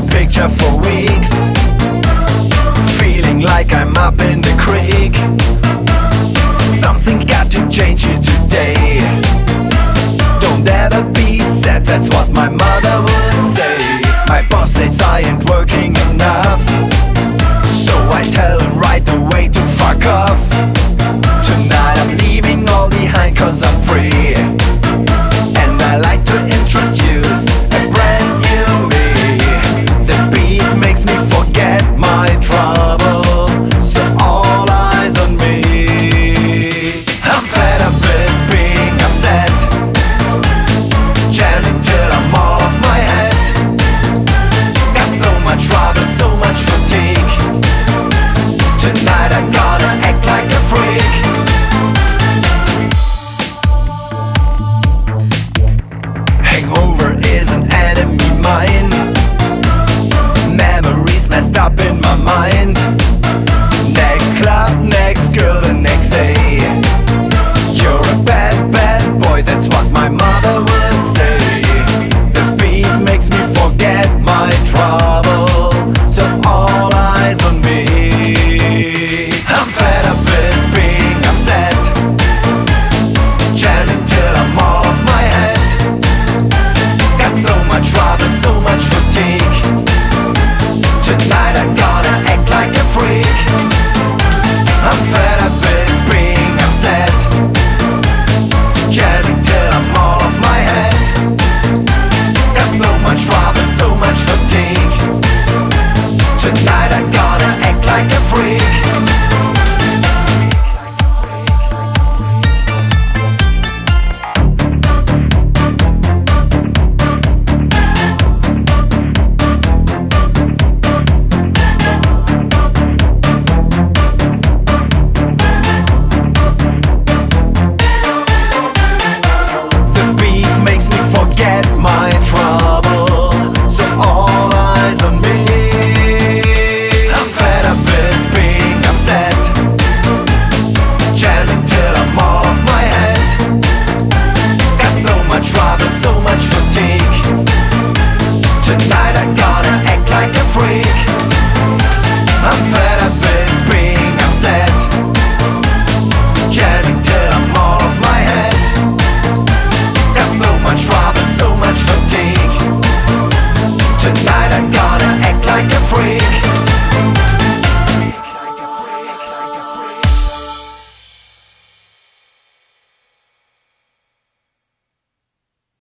picture, picture for weeks. Feeling like I'm up in the creek. Something's got to change here today. Don't ever be sad, that's what my mother would say. My boss says I ain't working enough. So I tell him right away to fuck off. Tonight I'm leaving all behind cause I'm free. And I like to introduce mind. Next club, next girl, the next day. You're a bad, bad boy, that's what my mother would say. The beat makes me forget my trouble So all eyes on me. I'm fed up like a freak. I'm fed up